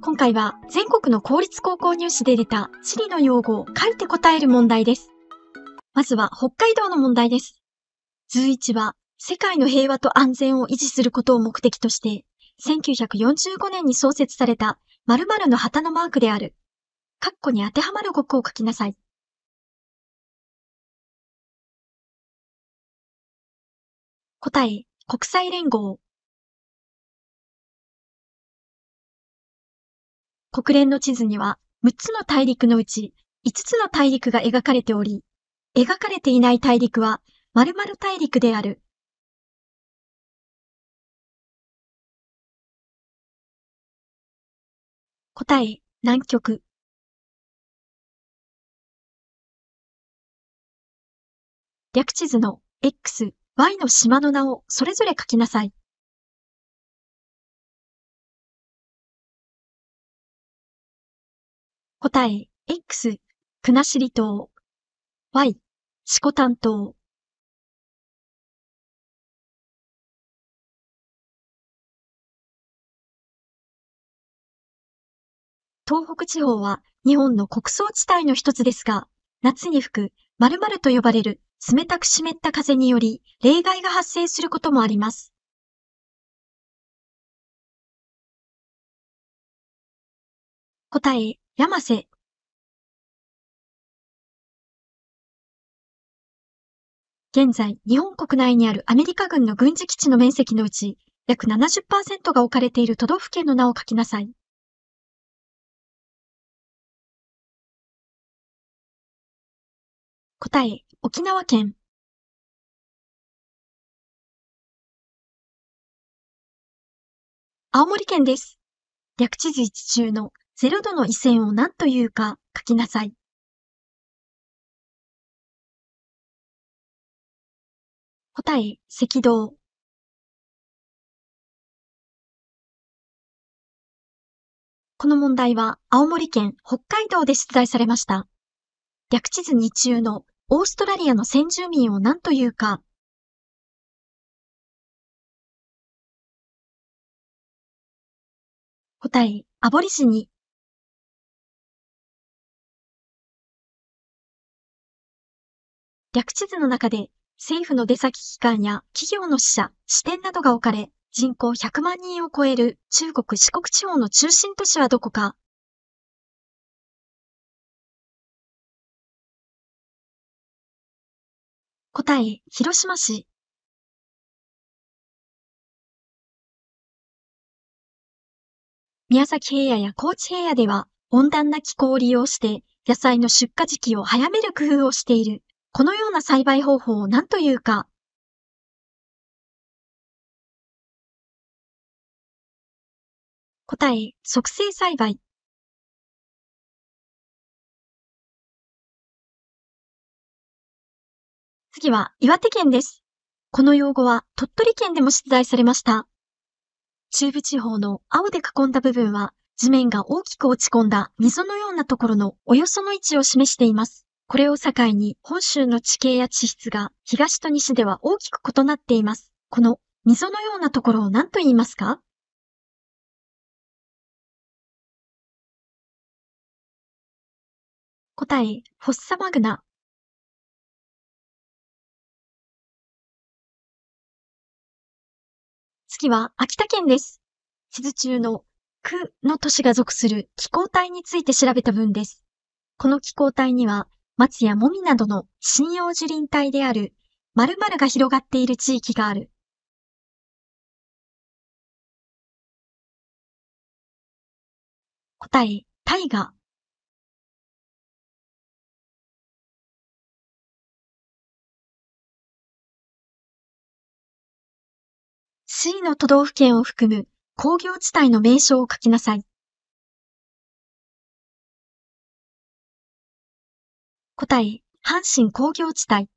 今回は全国の公立高校入試で出た地理の用語を書いて答える問題です。まずは北海道の問題です。図1は世界の平和と安全を維持することを目的として1945年に創設された〇〇の旗のマークである。カッコに当てはまる語句を書きなさい。答え、国際連合。国連の地図には6つの大陸のうち5つの大陸が描かれており、描かれていない大陸は〇〇大陸である。答え、南極。略地図の X、Y の島の名をそれぞれ書きなさい。答え、X、国後島。Y、四股丹島。東北地方は日本の穀倉地帯の一つですが、夏に吹く〇〇と呼ばれる冷たく湿った風により例外が発生することもあります。答え、山瀬。現在、日本国内にあるアメリカ軍の軍事基地の面積のうち、約70%が置かれている都道府県の名を書きなさい。答え、沖縄県。青森県です。略地図1中の0度の緯線を何というか書きなさい。答え、赤道。この問題は青森県、北海道で出題されました。略地図2中のオーストラリアの先住民を何というか。答え、アボリジニ。略地図の中で政府の出先機関や企業の支社、支店などが置かれ、人口100万人を超える中国四国地方の中心都市はどこか答え、広島市。宮崎平野や高知平野では温暖な気候を利用して野菜の出荷時期を早める工夫をしている。このような栽培方法を何というか？答え、促成栽培。次は岩手県です。この用語は鳥取県でも出題されました。中部地方の青で囲んだ部分は地面が大きく落ち込んだ溝のようなところのおよその位置を示しています。これを境に本州の地形や地質が東と西では大きく異なっています。この溝のようなところを何と言いますか？答え、フォッサマグナ。次は秋田県です。地図中の区の都市が属する気候帯について調べた文です。この気候帯には松やもみなどの針葉樹林帯である〇〇が広がっている地域がある。答え、大河。C の都道府県を含む工業地帯の名称を書きなさい。答え、阪神工業地帯。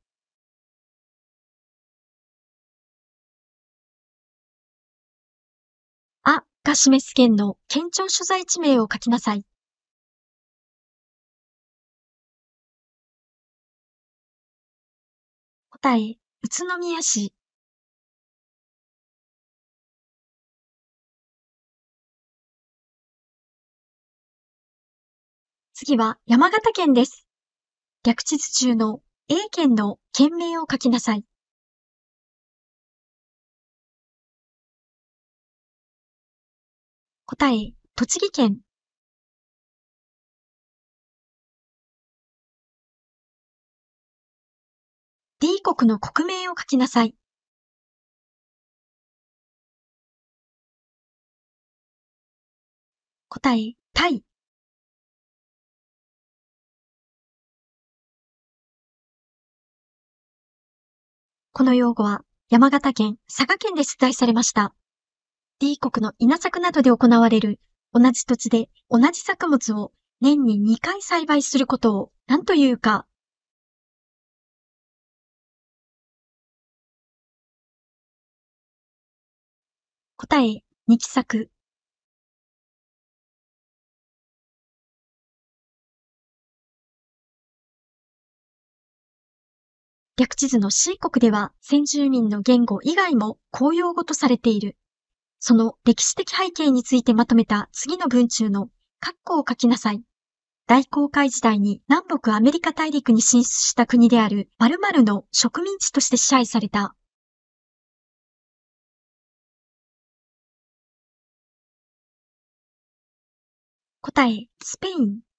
あが示す県の県庁所在地名を書きなさい。答え、宇都宮市。次は山形県です。略地図中の A 県の県名を書きなさい。答え、栃木県。D 国の国名を書きなさい。答え、タイ。この用語は山形県、佐賀県で出題されました。D 国の稲作などで行われる同じ土地で同じ作物を年に2回栽培することを何というか。答え、二期作。略地図の C 国では先住民の言語以外も公用語とされている。その歴史的背景についてまとめた次の文中の括弧を書きなさい。大航海時代に南北アメリカ大陸に進出した国である〇〇の植民地として支配された。答え、スペイン。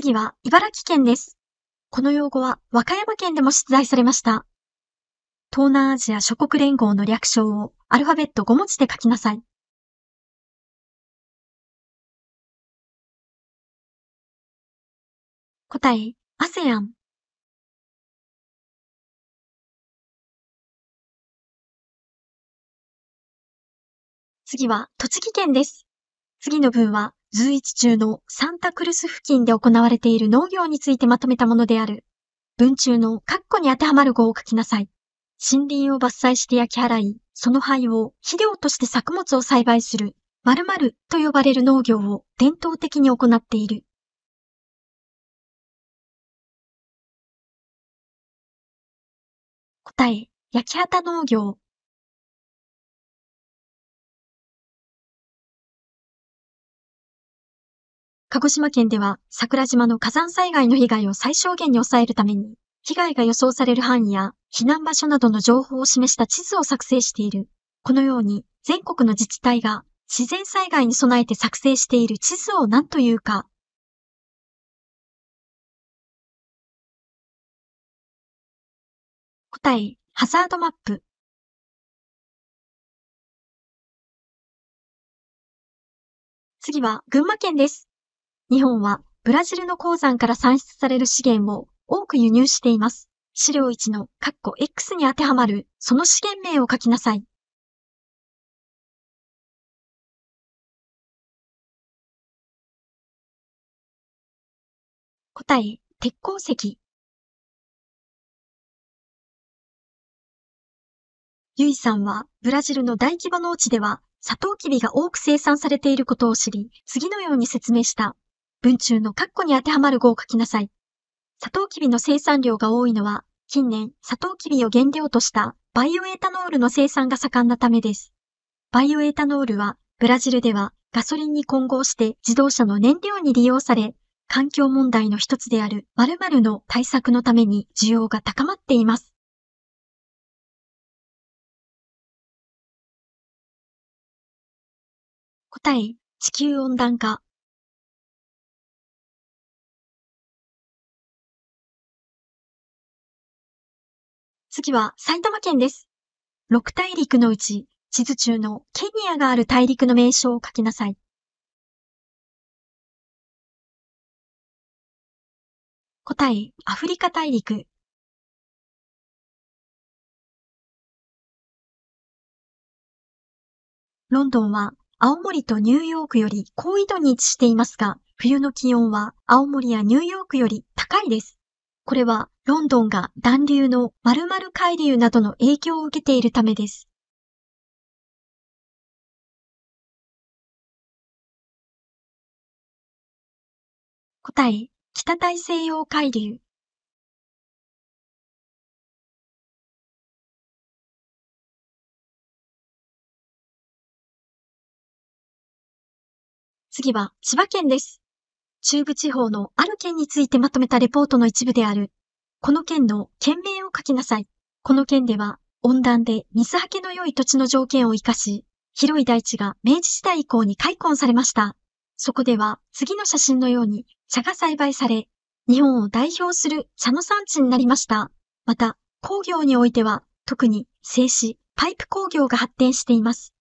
次は茨城県です。この用語は和歌山県でも出題されました。東南アジア諸国連合の略称をアルファベット5文字で書きなさい。答え、ASEAN。次は栃木県です。次の文は随一中のサンタクルス付近で行われている農業についてまとめたものである。文中の括弧に当てはまる語を書きなさい。森林を伐採して焼き払い、その灰を肥料として作物を栽培する、〇〇と呼ばれる農業を伝統的に行っている。答え、焼き畑農業。鹿児島県では桜島の火山災害の被害を最小限に抑えるために、被害が予想される範囲や避難場所などの情報を示した地図を作成している。このように全国の自治体が自然災害に備えて作成している地図を何というか。答え、ハザードマップ。次は群馬県です。日本はブラジルの鉱山から産出される資源を多く輸入しています。資料1のカッコ X に当てはまるその資源名を書きなさい。答え、鉄鉱石。ゆいさんはブラジルの大規模農地ではサトウキビが多く生産されていることを知り、次のように説明した。文中の括弧に当てはまる語を書きなさい。サトウキビの生産量が多いのは、近年、サトウキビを原料としたバイオエタノールの生産が盛んなためです。バイオエタノールは、ブラジルではガソリンに混合して自動車の燃料に利用され、環境問題の一つである〇〇の対策のために需要が高まっています。答え、地球温暖化。次は埼玉県です。6大陸のうち、地図中のケニアがある大陸の名称を書きなさい。答え、アフリカ大陸。ロンドンは青森とニューヨークより高緯度に位置していますが、冬の気温は青森やニューヨークより高いです。これはロンドンが暖流の〇〇海流などの影響を受けているためです。答え、北大西洋海流。次は千葉県です。中部地方のある県についてまとめたレポートの一部である。この県の県名を書きなさい。この県では温暖で水はけの良い土地の条件を活かし、広い大地が明治時代以降に開墾されました。そこでは次の写真のように茶が栽培され、日本を代表する茶の産地になりました。また、工業においては特に製紙、パイプ工業が発展しています。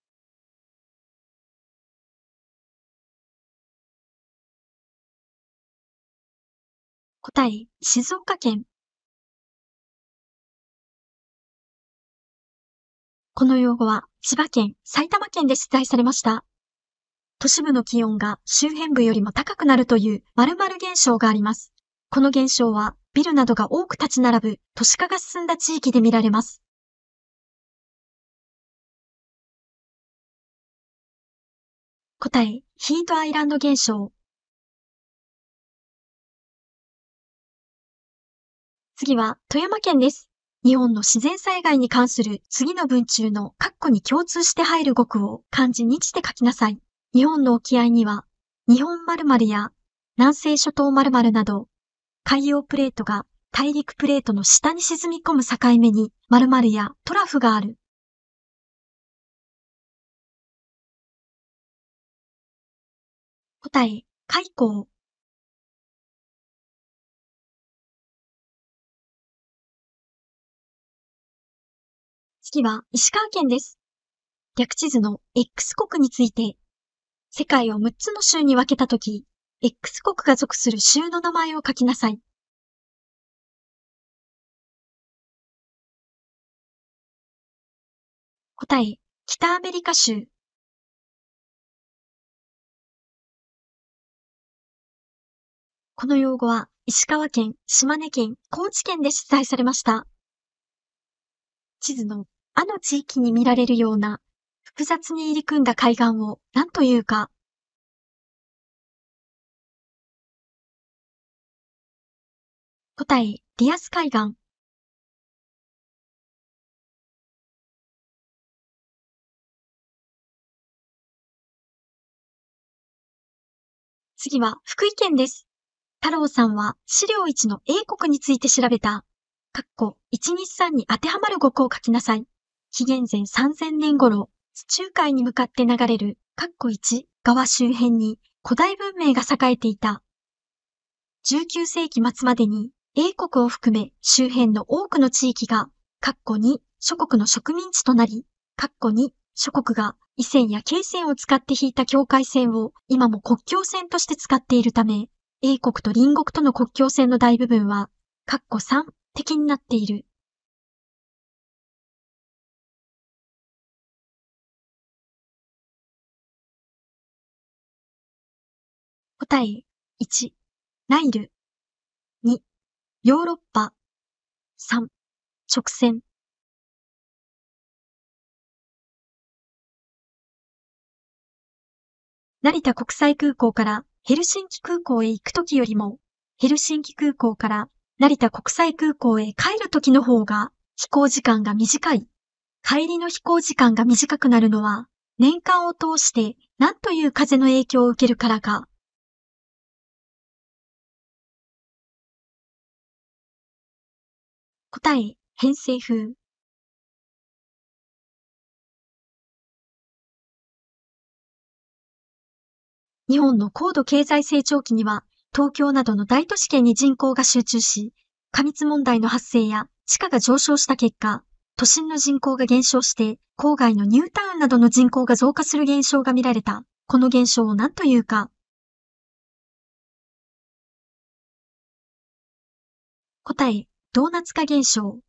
答え、静岡県。この用語は千葉県、埼玉県で出題されました。都市部の気温が周辺部よりも高くなるという〇〇現象があります。この現象はビルなどが多く立ち並ぶ都市化が進んだ地域で見られます。答え、ヒートアイランド現象。次は富山県です。日本の自然災害に関する次の文中の括弧に共通して入る語句を漢字にして書きなさい。日本の沖合には、日本〇〇や南西諸島〇〇など、海洋プレートが大陸プレートの下に沈み込む境目に〇〇やトラフがある。答え、海溝。次は石川県です。逆地図の X 国について、世界を6つの州に分けたとき、X 国が属する州の名前を書きなさい。答え、北アメリカ州。この用語は石川県、島根県、高知県で出題されました。地図のあの地域に見られるような複雑に入り組んだ海岸を何というか。答え、リアス海岸。次は福井県です。太郎さんは資料1の英国について調べた。かっこ123に当てはまる語句を書きなさい。紀元前3000年頃、地中海に向かって流れる、カッコ1川周辺に古代文明が栄えていた。19世紀末までに英国を含め周辺の多くの地域が、カッコ2諸国の植民地となり、カッコ2諸国が緯線や経線を使って引いた境界線を今も国境線として使っているため、英国と隣国との国境線の大部分は、カッコ3的になっている。答え、1、ナイル。2、ヨーロッパ。3、直線。成田国際空港からヘルシンキ空港へ行くときよりも、ヘルシンキ空港から成田国際空港へ帰るときの方が飛行時間が短い。帰りの飛行時間が短くなるのは、年間を通して何という風の影響を受けるからか。答え、偏西風。日本の高度経済成長期には、東京などの大都市圏に人口が集中し、過密問題の発生や地価が上昇した結果、都心の人口が減少して、郊外のニュータウンなどの人口が増加する現象が見られた。この現象を何というか？答え、ドーナツ化現象。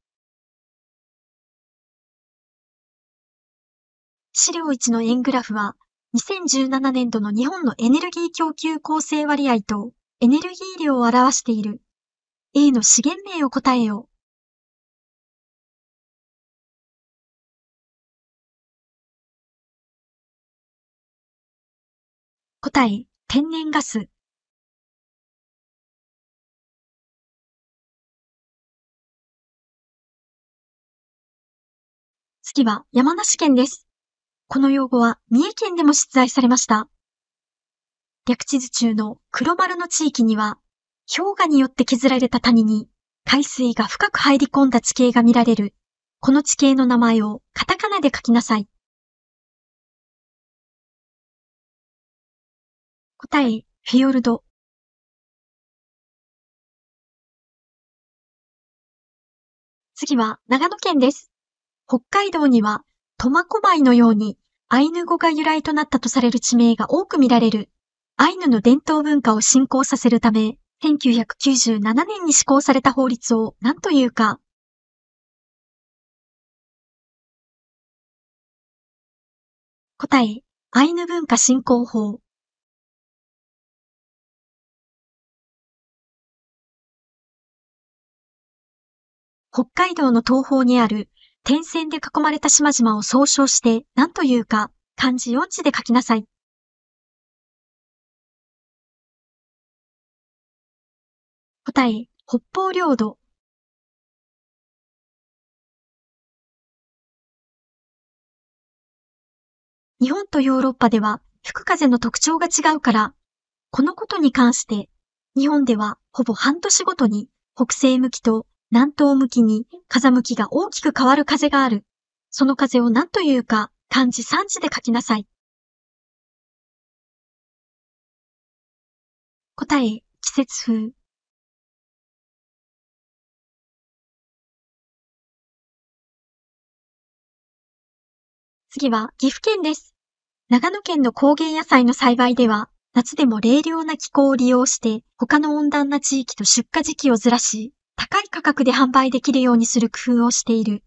資料1の円グラフは、2017年度の日本のエネルギー供給構成割合とエネルギー量を表している。A の資源名を答えよう。答え、天然ガス。次は山梨県です。この用語は三重県でも出題されました。略地図中の黒丸の地域には、氷河によって削られた谷に海水が深く入り込んだ地形が見られる。この地形の名前をカタカナで書きなさい。答え、フィヨルド。次は長野県です。北海道には苫小牧のようにアイヌ語が由来となったとされる地名が多く見られる。アイヌの伝統文化を振興させるため、1997年に施行された法律を何というか。答え、アイヌ文化振興法。北海道の東方にある点線で囲まれた島々を総称して何というか漢字4字で書きなさい。答え、北方領土。日本とヨーロッパでは吹く風の特徴が違うから、このことに関して、日本ではほぼ半年ごとに北西向きと南東向きに風向きが大きく変わる風がある。その風を何というか漢字3字で書きなさい。答え、季節風。次は岐阜県です。長野県の高原野菜の栽培では、夏でも冷涼な気候を利用して、他の温暖な地域と出荷時期をずらし、高い価格で販売できるようにする工夫をしている。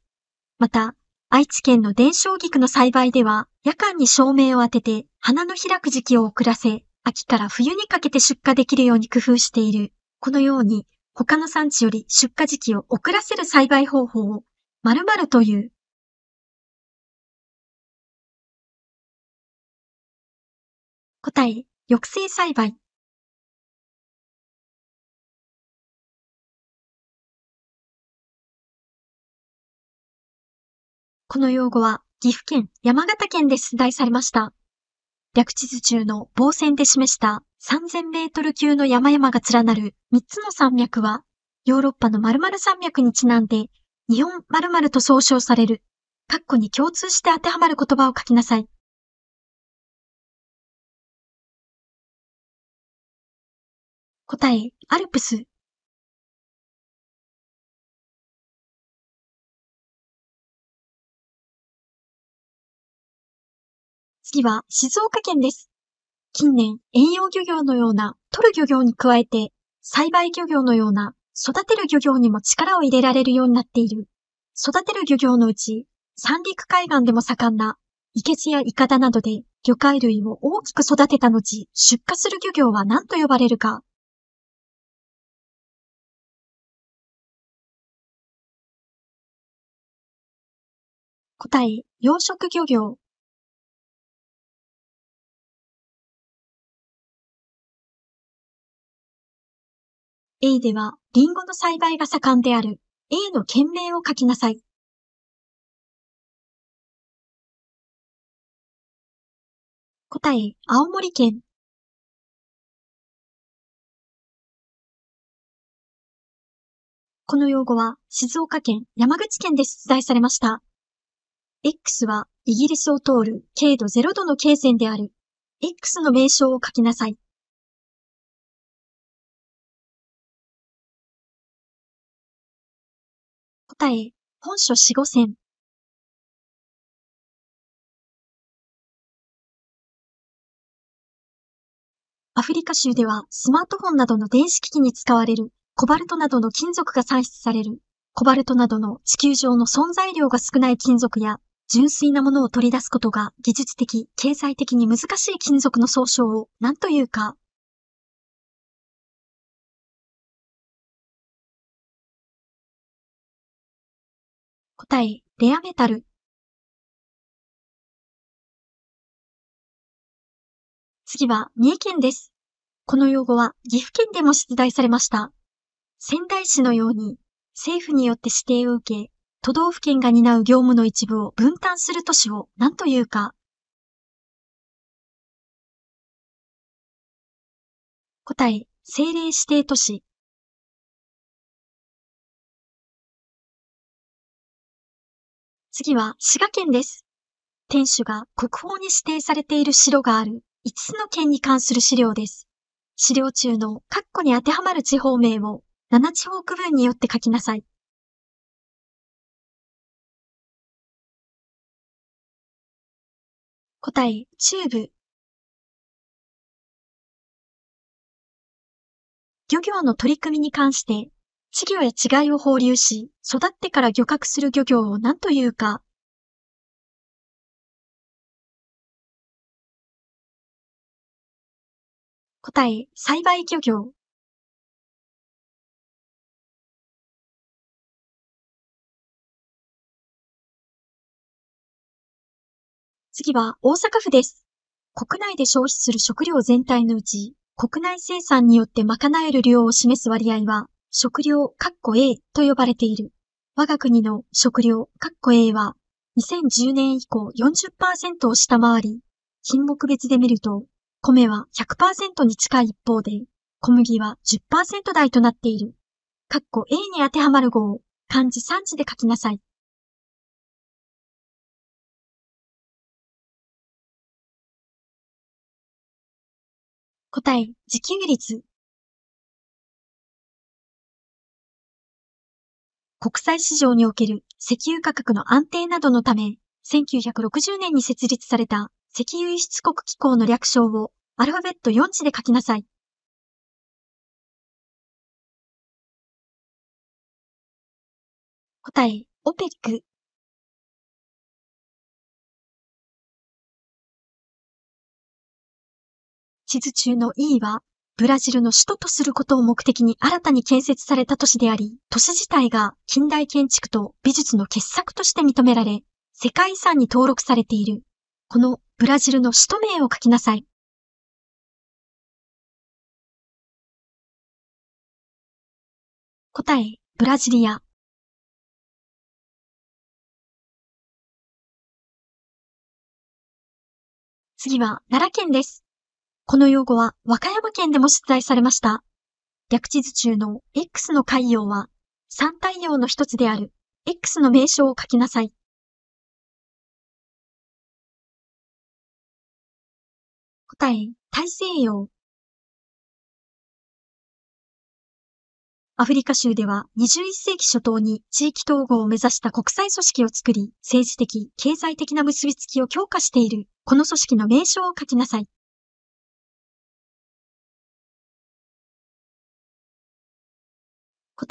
また、愛知県の伝承菊の栽培では、夜間に照明を当てて、花の開く時期を遅らせ、秋から冬にかけて出荷できるように工夫している。このように、他の産地より出荷時期を遅らせる栽培方法を、〇〇という。答え、抑制栽培。この用語は岐阜県、山形県で出題されました。略地図中の棒線で示した3000メートル級の山々が連なる3つの山脈は、ヨーロッパの〇〇山脈にちなんで、日本〇〇と総称される、括弧に共通して当てはまる言葉を書きなさい。答え、アルプス。次は静岡県です。近年、遠洋漁業のような取る漁業に加えて、栽培漁業のような育てる漁業にも力を入れられるようになっている。育てる漁業のうち、三陸海岸でも盛んな、イケジやイカダなどで魚介類を大きく育てた後、出荷する漁業は何と呼ばれるか。答え、養殖漁業。A では、リンゴの栽培が盛んである A の県名を書きなさい。答え、青森県。この用語は静岡県、山口県で出題されました。X はイギリスを通る経度0度の経線である X の名称を書きなさい。本書四五線。アフリカ州ではスマートフォンなどの電子機器に使われるコバルトなどの金属が産出される。コバルトなどの地球上の存在量が少ない金属や純粋なものを取り出すことが技術的、経済的に難しい金属の総称を何というか、答え、レアメタル。次は、三重県です。この用語は岐阜県でも出題されました。仙台市のように、政府によって指定を受け、都道府県が担う業務の一部を分担する都市を何というか、答え、政令指定都市。次は滋賀県です。天守が国宝に指定されている城がある5つの県に関する資料です。資料中の括弧に当てはまる地方名を7地方区分によって書きなさい。答え、中部。漁業の取り組みに関して、稚魚や稚貝を放流し、育ってから漁獲する漁業を何というか。答え、栽培漁業。次は大阪府です。国内で消費する食料全体のうち、国内生産によって賄える量を示す割合は、食料、カッコ A と呼ばれている。我が国の食料、カッコ A は、2010年以降40%を下回り、品目別で見ると、米は100%に近い一方で、小麦は10%台となっている。カッコ A に当てはまる語を漢字3字で書きなさい。答え、自給率。国際市場における石油価格の安定などのため、1960年に設立された石油輸出国機構の略称をアルファベット4字で書きなさい。答え、オペック。地図中の E は、ブラジルの首都とすることを目的に新たに建設された都市であり、都市自体が近代建築と美術の傑作として認められ、世界遺産に登録されている。このブラジルの首都名を書きなさい。答え、ブラジリア。次は奈良県です。この用語は和歌山県でも出題されました。略地図中の X の海洋は三太陽の一つである X の名称を書きなさい。答え、大西洋。アフリカ州では21世紀初頭に地域統合を目指した国際組織を作り、政治的、経済的な結びつきを強化している、この組織の名称を書きなさい。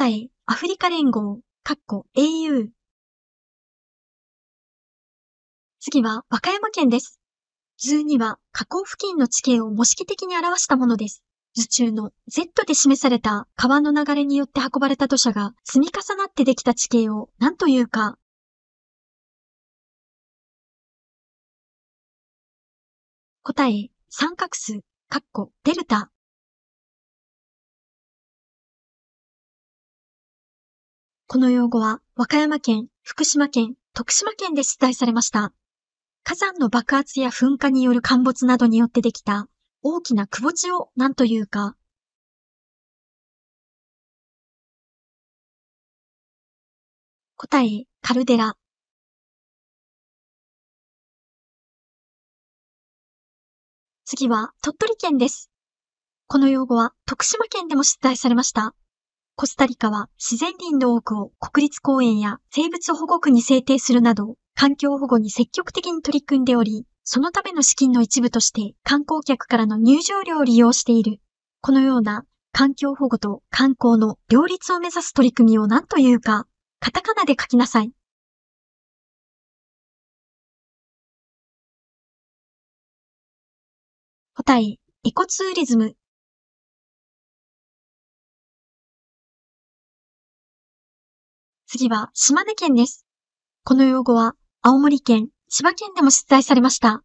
答え、アフリカ連合、カッコ AU。次は和歌山県です。図には河口付近の地形を模式的に表したものです。図中の Z で示された川の流れによって運ばれた土砂が積み重なってできた地形を何というか。答え、三角数、カッコ、デルタ。この用語は和歌山県、福島県、徳島県で出題されました。火山の爆発や噴火による陥没などによってできた大きな窪地を何というか。答え、カルデラ。次は鳥取県です。この用語は徳島県でも出題されました。コスタリカは自然林の多くを国立公園や生物保護区に制定するなど、環境保護に積極的に取り組んでおり、そのための資金の一部として観光客からの入場料を利用している。このような環境保護と観光の両立を目指す取り組みを何というか、カタカナで書きなさい。答え、エコツーリズム。次は島根県です。この用語は青森県、千葉県でも出題されました。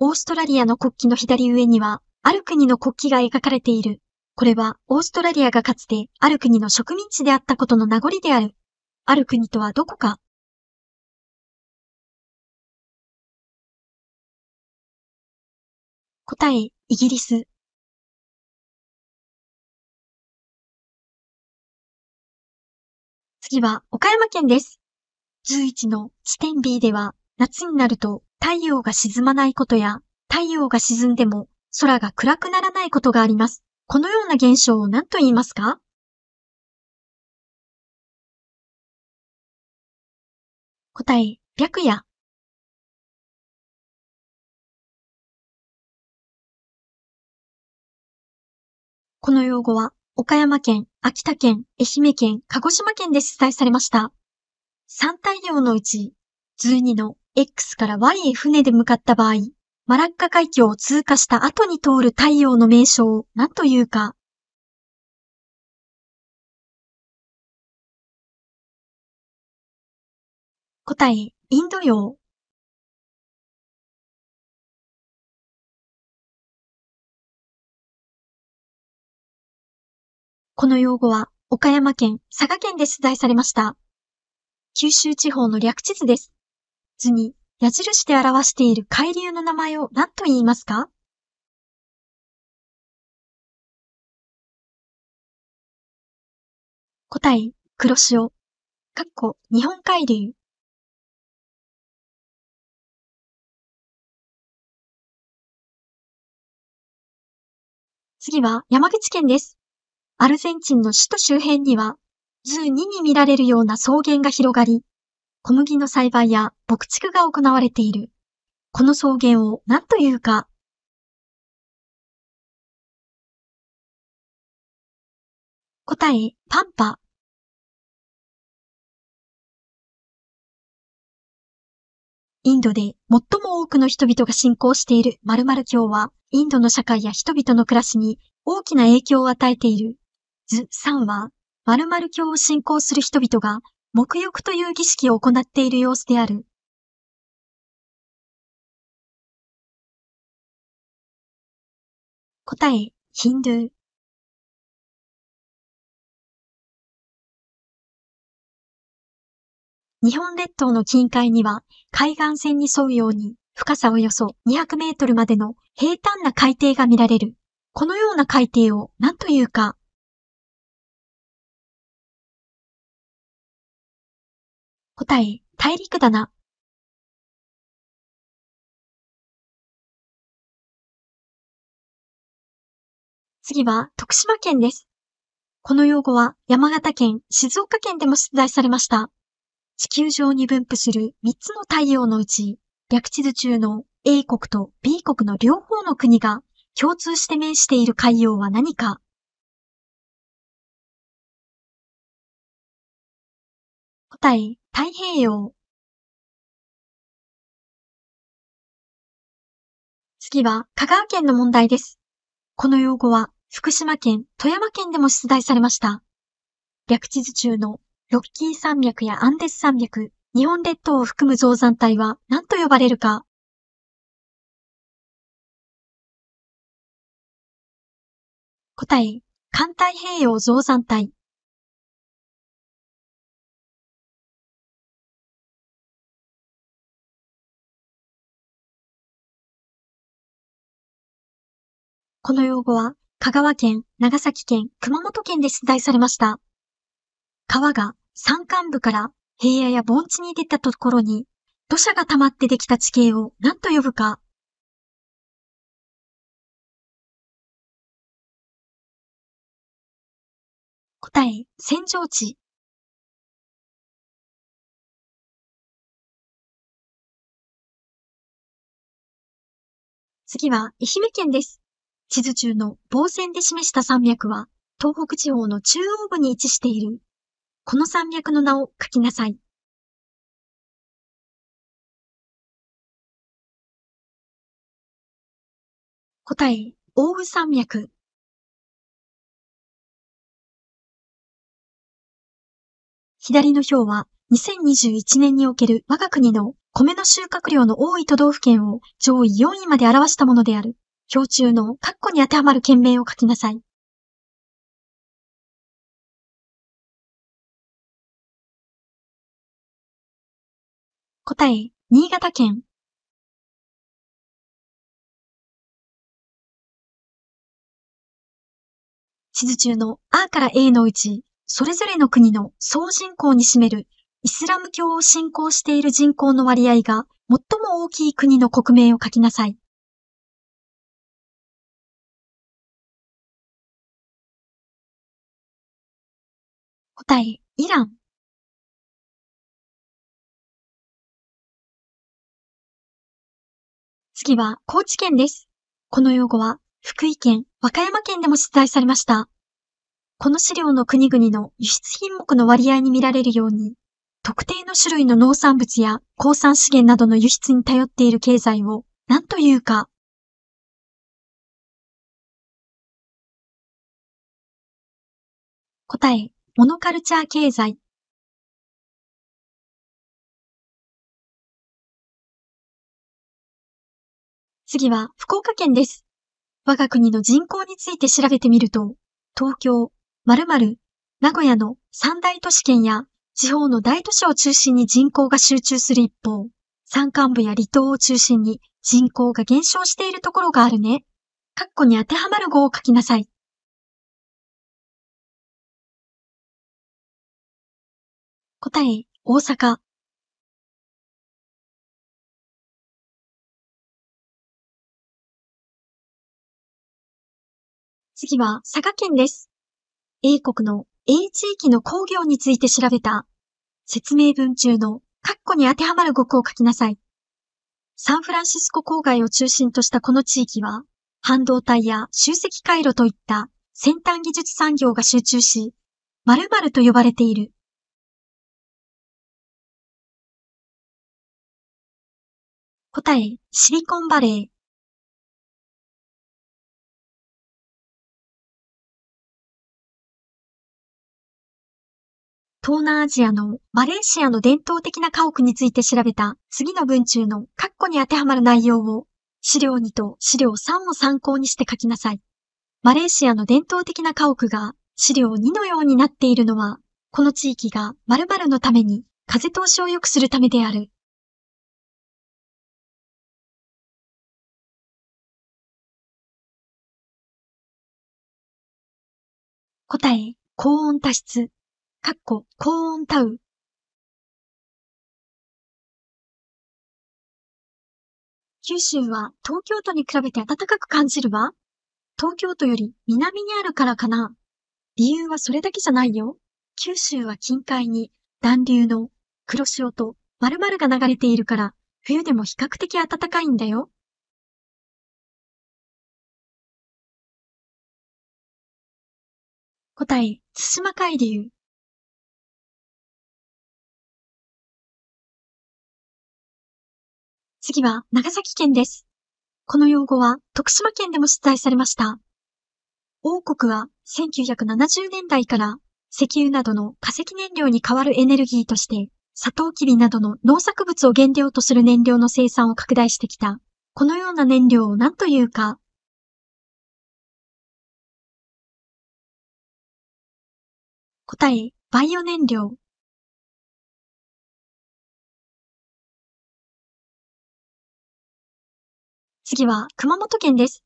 オーストラリアの国旗の左上には、ある国の国旗が描かれている。これは、オーストラリアがかつて、ある国の植民地であったことの名残である。ある国とはどこか答え、イギリス。次は岡山県です。随一の地点 B では、夏になると太陽が沈まないことや、太陽が沈んでも空が暗くならないことがあります。このような現象を何と言いますか？答え、白夜。この用語は、岡山県、秋田県、愛媛県、鹿児島県で出題されました。三太陽のうち、12の X から Y へ船で向かった場合、マラッカ海峡を通過した後に通る太陽の名称を何というか。答え、インド洋。この用語は、岡山県、佐賀県で出題されました。九州地方の略地図です。図に矢印で表している海流の名前を何と言いますか？答え、黒潮。かっこ、日本海流。次は山口県です。アルゼンチンの首都周辺には、図2に見られるような草原が広がり、小麦の栽培や牧畜が行われている。この草原を何というか？答え、パンパ。インドで最も多くの人々が信仰している〇〇教は、インドの社会や人々の暮らしに大きな影響を与えている。図3は、〇〇教を信仰する人々が、沐浴という儀式を行っている様子である。答え、ヒンドゥー。日本列島の近海には、海岸線に沿うように、深さおよそ200メートルまでの平坦な海底が見られる。このような海底を何というか。答え、大陸だな。次は徳島県です。この用語は山形県、静岡県でも出題されました。地球上に分布する3つの太陽のうち、略地図中の A 国と B 国の両方の国が共通して面している海洋は何か答え、太平洋。次は香川県の問題です。この用語は福島県、富山県でも出題されました。略地図中のロッキー山脈やアンデス山脈、日本列島を含む造山帯は何と呼ばれるか答え、環太平洋造山帯。この用語は香川県、長崎県、熊本県で出題されました。川が山間部から平野や盆地に出たところに土砂が溜まってできた地形を何と呼ぶか。答え、扇状地。次は愛媛県です。地図中の棒線で示した山脈は東北地方の中央部に位置している。この山脈の名を書きなさい。答え、大宇山脈。左の表は2021年における我が国の米の収穫量の多い都道府県を上位4位まで表したものである。表中の括弧に当てはまる県名を書きなさい。答え、新潟県。地図中の R から A のうち、それぞれの国の総人口に占めるイスラム教を信仰している人口の割合が最も大きい国の国名を書きなさい。答え、イラン。次は高知県です。この用語は福井県、和歌山県でも出題されました。この資料の国々の輸出品目の割合に見られるように、特定の種類の農産物や鉱産資源などの輸出に頼っている経済を何というか。答え、モノカルチャー経済。次は福岡県です。我が国の人口について調べてみると、東京、〇〇、名古屋の三大都市圏や地方の大都市を中心に人口が集中する一方、山間部や離島を中心に人口が減少しているところがあるね。カッコに当てはまる語を書きなさい。答え、大阪。次は佐賀県です。英国の A 地域の工業について調べた説明文中のカッコに当てはまる語句を書きなさい。サンフランシスコ郊外を中心としたこの地域は、半導体や集積回路といった先端技術産業が集中し、〇〇と呼ばれている。答え、シリコンバレー。東南アジアのマレーシアの伝統的な家屋について調べた次の文中の括弧に当てはまる内容を資料2と資料3を参考にして書きなさい。マレーシアの伝統的な家屋が資料2のようになっているのは、この地域が〇〇のために風通しを良くするためである。答え、高温多湿。かっこ、高温タウ。九州は東京都に比べて暖かく感じるわ。東京都より南にあるからかな。理由はそれだけじゃないよ。九州は近海に暖流の黒潮と〇〇が流れているから、冬でも比較的暖かいんだよ。答え、対馬海流。次は長崎県です。この用語は徳島県でも出題されました。王国は1970年代から石油などの化石燃料に代わるエネルギーとして、サトウキビなどの農作物を原料とする燃料の生産を拡大してきた。このような燃料を何というか。答え、バイオ燃料。次は熊本県です。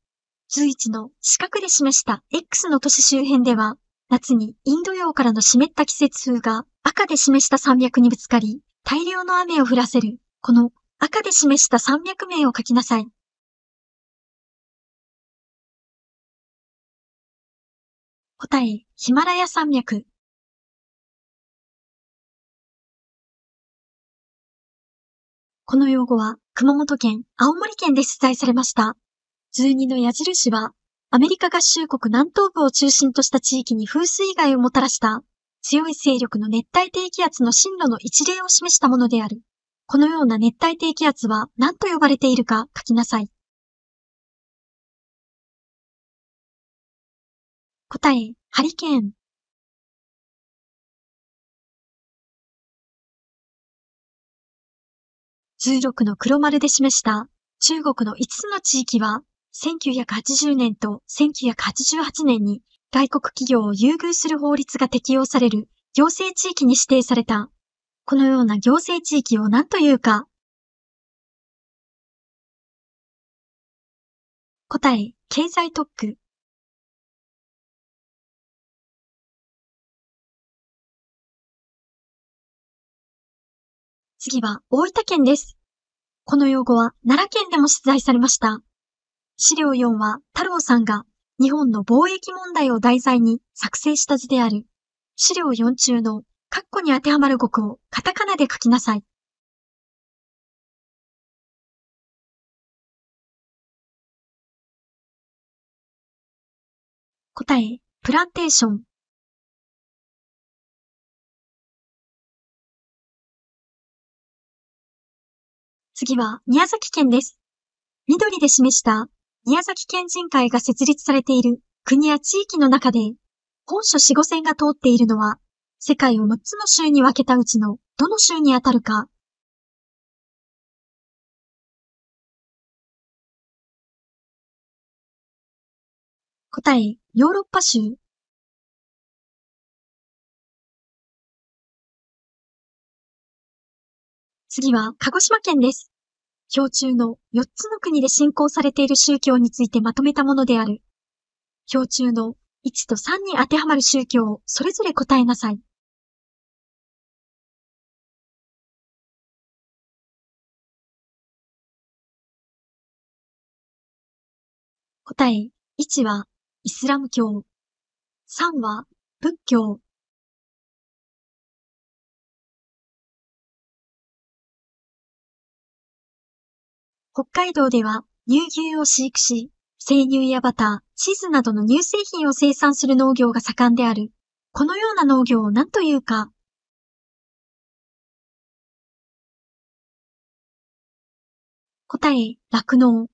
11の四角で示した X の都市周辺では、夏にインド洋からの湿った季節風が赤で示した山脈にぶつかり、大量の雨を降らせる、この赤で示した山脈名を書きなさい。答え、ヒマラヤ山脈。この用語は熊本県、青森県で出題されました。12の矢印は、アメリカ合衆国南東部を中心とした地域に風水害をもたらした強い勢力の熱帯低気圧の進路の一例を示したものである。このような熱帯低気圧は何と呼ばれているか書きなさい。答え、ハリケーン。16の黒丸で示した中国の5つの地域は、1980年と1988年に外国企業を優遇する法律が適用される行政地域に指定された。このような行政地域を何というか？答え、経済特区。次は大分県です。この用語は奈良県でも出題されました。資料4は太郎さんが日本の貿易問題を題材に作成した図である。資料4中のカッコに当てはまる語句をカタカナで書きなさい。答え、プランテーション。次は宮崎県です。緑で示した宮崎県人会が設立されている国や地域の中で、本書四五線が通っているのは、世界を6つの州に分けたうちのどの州にあたるか。答え、ヨーロッパ州。次は鹿児島県です。表中の4つの国で信仰されている宗教についてまとめたものである。表中の1と3に当てはまる宗教をそれぞれ答えなさい。答え、1はイスラム教、3は仏教、北海道では乳牛を飼育し、生乳やバター、チーズなどの乳製品を生産する農業が盛んである。このような農業を何というか？答え、酪農。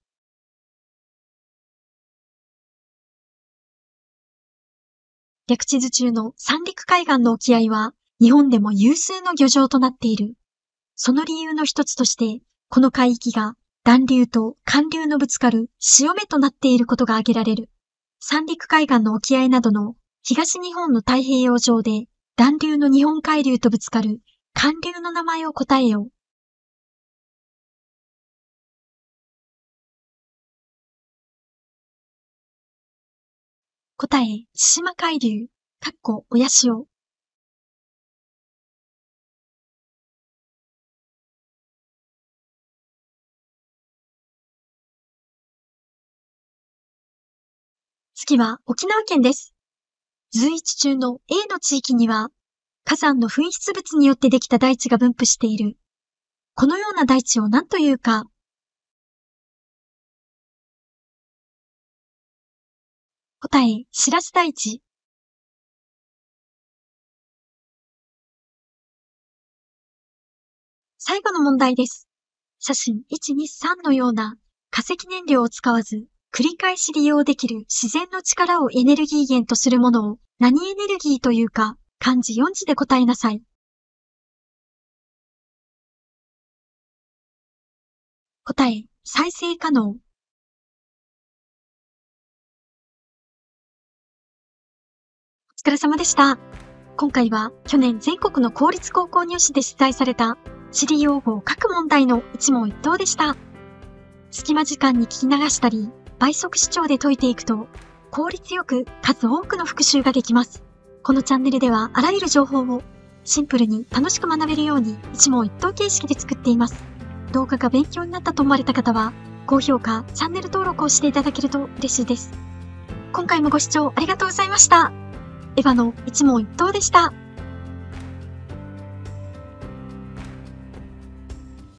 略地図中の三陸海岸の沖合は、日本でも有数の漁場となっている。その理由の一つとして、この海域が暖流と寒流のぶつかる潮目となっていることが挙げられる。三陸海岸の沖合などの東日本の太平洋上で暖流の日本海流とぶつかる寒流の名前を答えよう。答え、千島海流、かっこ、親潮。次は沖縄県です。随一中の A の地域には、火山の噴出物によってできた大地が分布している。このような大地を何というか？答え、知らず大地。最後の問題です。写真123のような化石燃料を使わず繰り返し利用できる自然の力をエネルギー源とするものを何エネルギーというか漢字4字で答えなさい。答え、再生可能。お疲れ様でした。今回は去年全国の公立高校入試で出題された地理用語を書く問題の一問一答でした。隙間時間に聞き流したり、倍速視聴で解いていくと、効率よく数多くの復習ができます。このチャンネルではあらゆる情報をシンプルに楽しく学べるように一問一答形式で作っています。動画が勉強になったと思われた方は、高評価、チャンネル登録をしていただけると嬉しいです。今回もご視聴ありがとうございました。エヴァの一問一答でした。